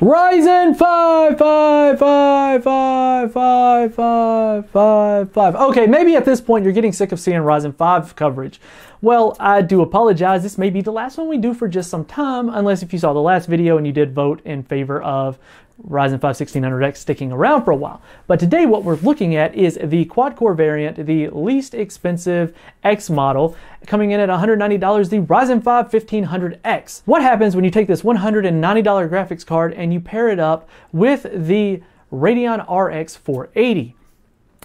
Ryzen 5, 5, 5, 5, 5, 5, 5, 5. Okay, maybe at this point you're getting sick of seeing Ryzen 5 coverage. Well, I do apologize. This may be the last one we do for just some time, unless if you saw the last video and you did vote in favor of Ryzen 5 1600X sticking around for a while. But today what we're looking at is the quad-core variant, the least expensive X model, coming in at $190, the Ryzen 5 1500X. What happens when you take this $190 graphics card and you pair it up with the Radeon RX 480?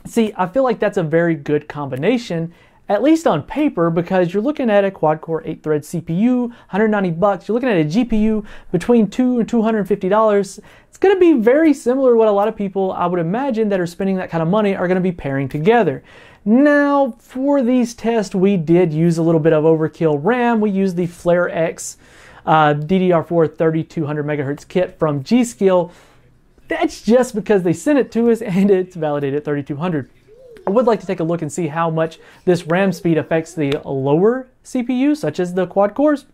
See, I feel like that's a very good combination at least on paper, because you're looking at a quad-core 8-thread CPU, 190 bucks. You're looking at a GPU between two and 250 dollars. It's going to be very similar to what a lot of people, I would imagine, that are spending that kind of money are going to be pairing together. Now, for these tests, we did use a little bit of overkill RAM. We used the Flare X uh, DDR4 3200 megahertz kit from G.Skill. That's just because they sent it to us and it's validated at 3200. I would like to take a look and see how much this RAM speed affects the lower CPU, such as the quad cores.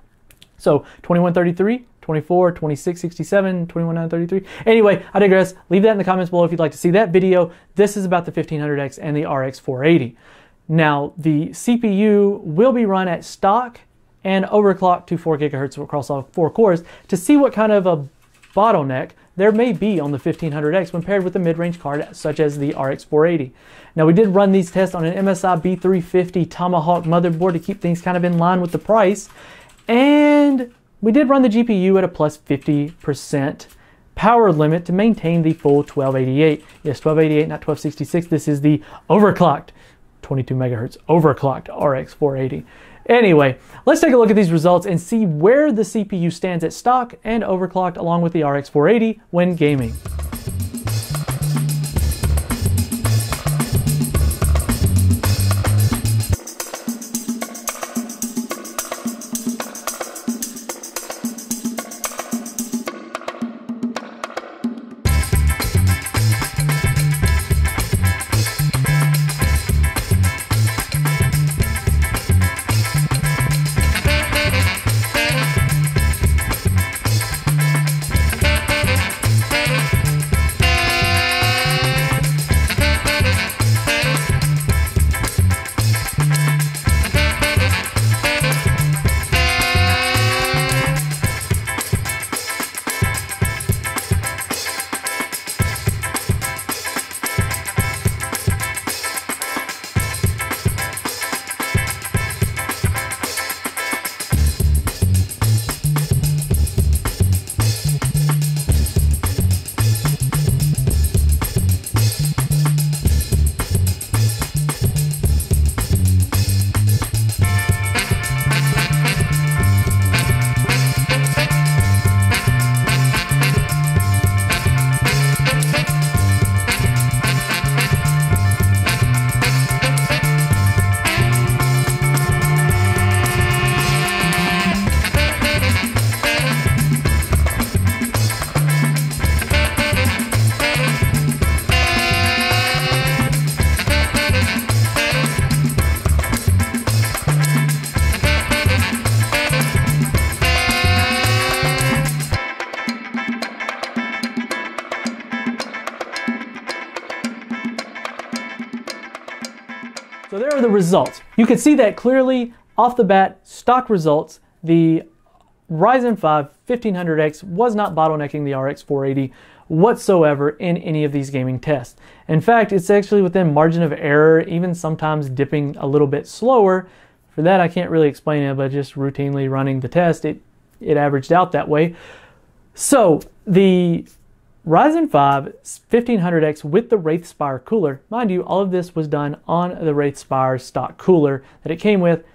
So 2133, 24, 2667, 2133. Anyway, I digress. Leave that in the comments below if you'd like to see that video. This is about the 1500X and the RX 480. Now, the CPU will be run at stock and overclocked to 4 gigahertz across all four cores to see what kind of a bottleneck there may be on the 1500X when paired with a mid-range card such as the RX 480. Now we did run these tests on an MSI B350 Tomahawk motherboard to keep things kind of in line with the price. And we did run the GPU at a plus 50% power limit to maintain the full 1288. Yes, 1288, not 1266. This is the overclocked 22 megahertz overclocked RX 480. Anyway, let's take a look at these results and see where the CPU stands at stock and overclocked along with the RX 480 when gaming. So there are the results. You can see that clearly off the bat, stock results, the Ryzen 5 1500X was not bottlenecking the RX 480 whatsoever in any of these gaming tests. In fact, it's actually within margin of error, even sometimes dipping a little bit slower. For that, I can't really explain it, but just routinely running the test, it, it averaged out that way. So the Ryzen 5 1500X with the Wraith Spire cooler. Mind you, all of this was done on the Wraith Spire stock cooler that it came with.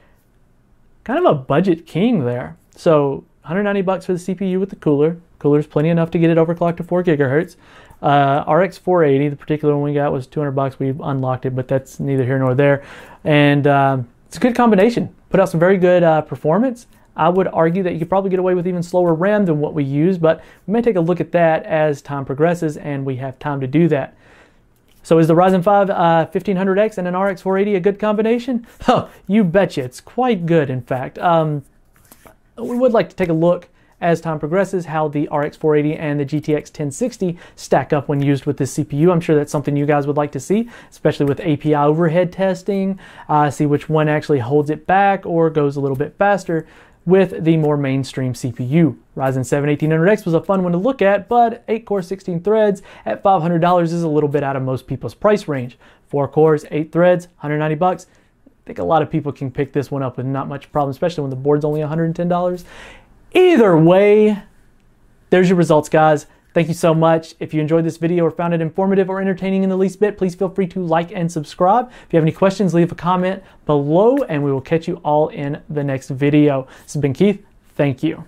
Kind of a budget king there. So 190 bucks for the CPU with the cooler. Cooler's plenty enough to get it overclocked to 4 gigahertz. Uh, RX 480, the particular one we got was 200 bucks. We've unlocked it, but that's neither here nor there. And uh, it's a good combination. Put out some very good uh, performance. I would argue that you could probably get away with even slower RAM than what we use, but we may take a look at that as time progresses and we have time to do that. So is the Ryzen 5 uh, 1500X and an RX 480 a good combination? Oh, you betcha. It's quite good, in fact. Um, we would like to take a look as time progresses how the RX 480 and the GTX 1060 stack up when used with this CPU. I'm sure that's something you guys would like to see, especially with API overhead testing, uh, see which one actually holds it back or goes a little bit faster with the more mainstream CPU. Ryzen 7 1800X was a fun one to look at, but 8 core 16 threads at $500 is a little bit out of most people's price range. 4 cores, 8 threads, 190 bucks. I think a lot of people can pick this one up with not much problem, especially when the board's only $110. Either way, there's your results, guys. Thank you so much. If you enjoyed this video or found it informative or entertaining in the least bit, please feel free to like and subscribe. If you have any questions, leave a comment below and we will catch you all in the next video. This has been Keith. Thank you.